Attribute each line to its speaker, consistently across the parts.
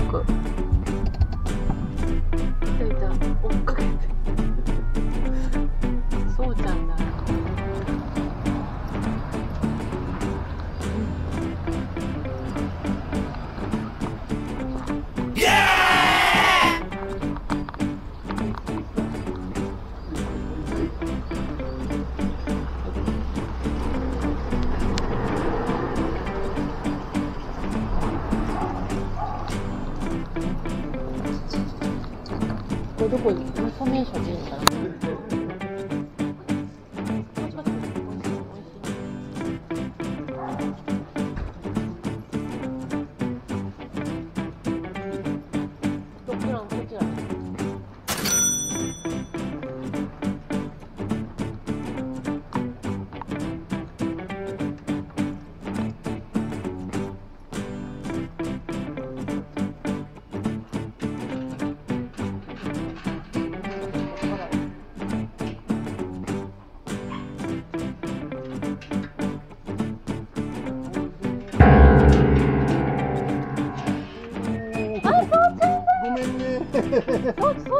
Speaker 1: ど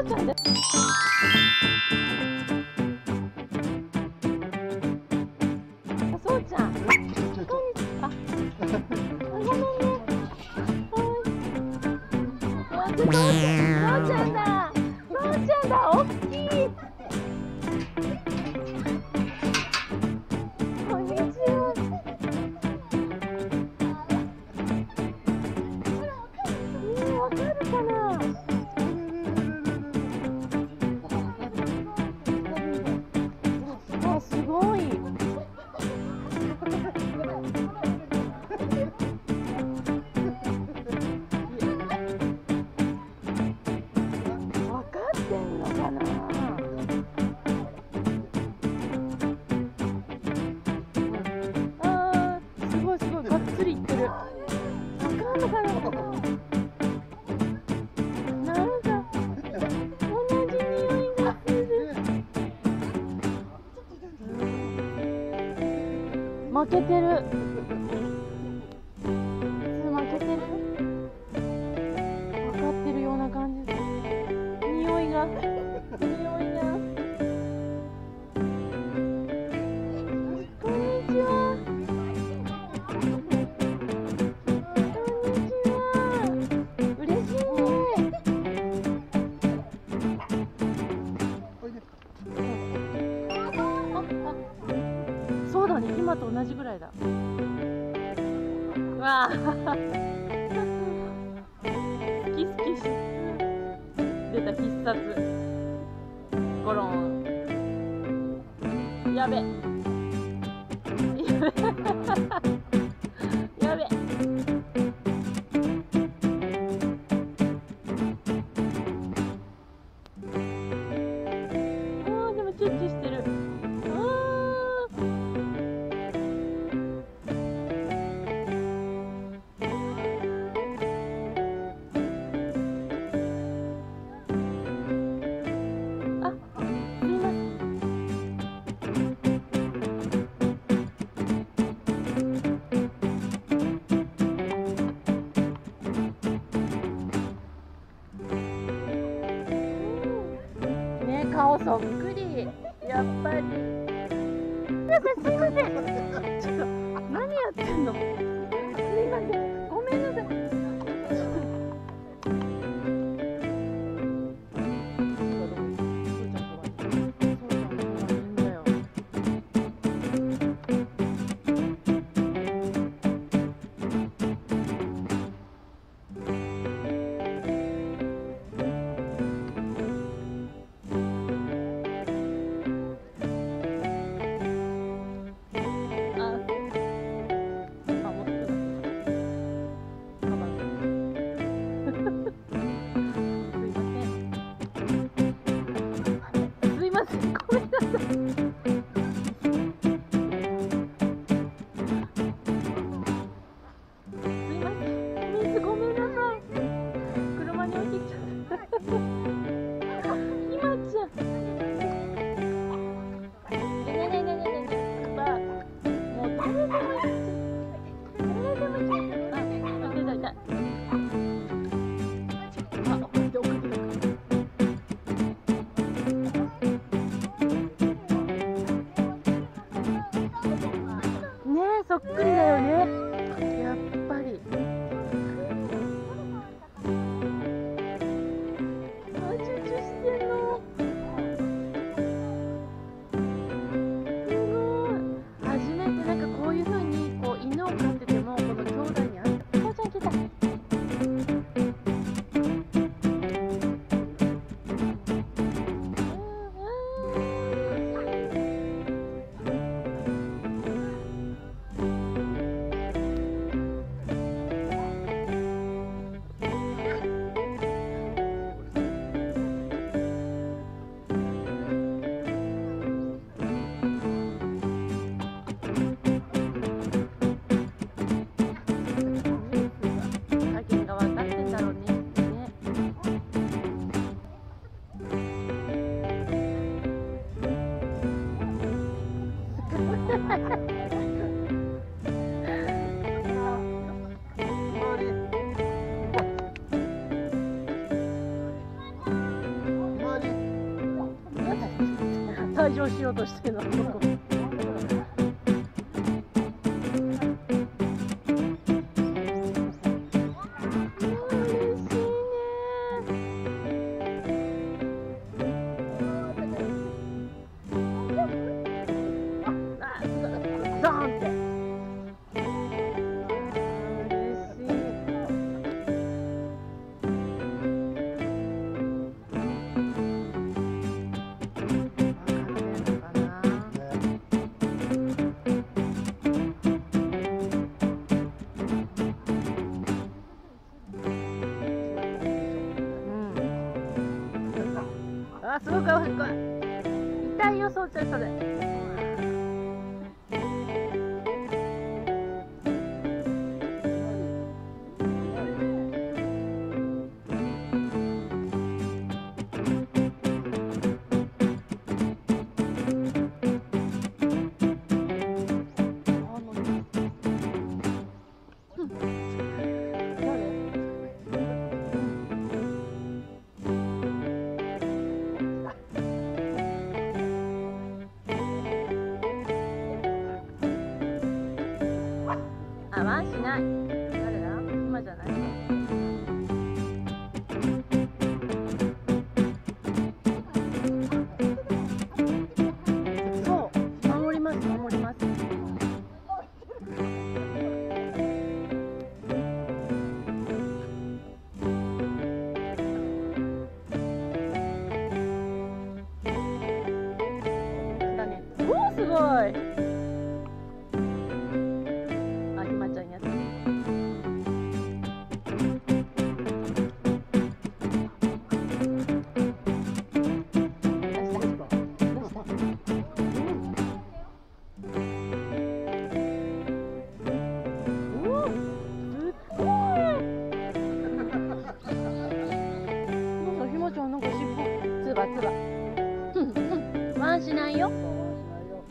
Speaker 1: うちゃんで。そうちゃん。あ、ごめん。そうちゃんだ。そうちゃんだ。大きい。負けてる。今と同じぐらいだ。わあ。キスキス。出た必殺。ゴロン。やべ。やそっくり。やっぱり。すいません。ちょっと何やってんの？すいません。ごめんなさい。ごめんなさい。退場しようとしてるの。痛いよ体を装着すあしない。誰だ？今じゃない？そう守ります守ります。すごい。よ。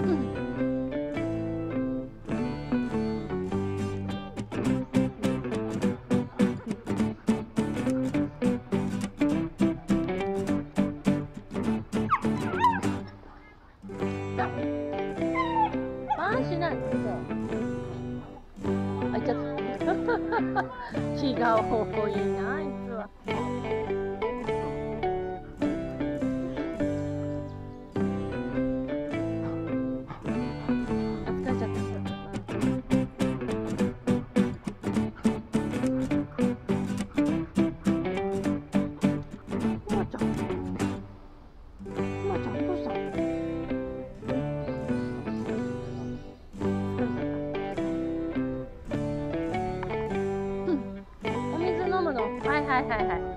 Speaker 1: 回しないけどあいちゃった違う方法いいなあいつは。はいはいはい。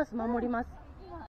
Speaker 1: ます。守ります。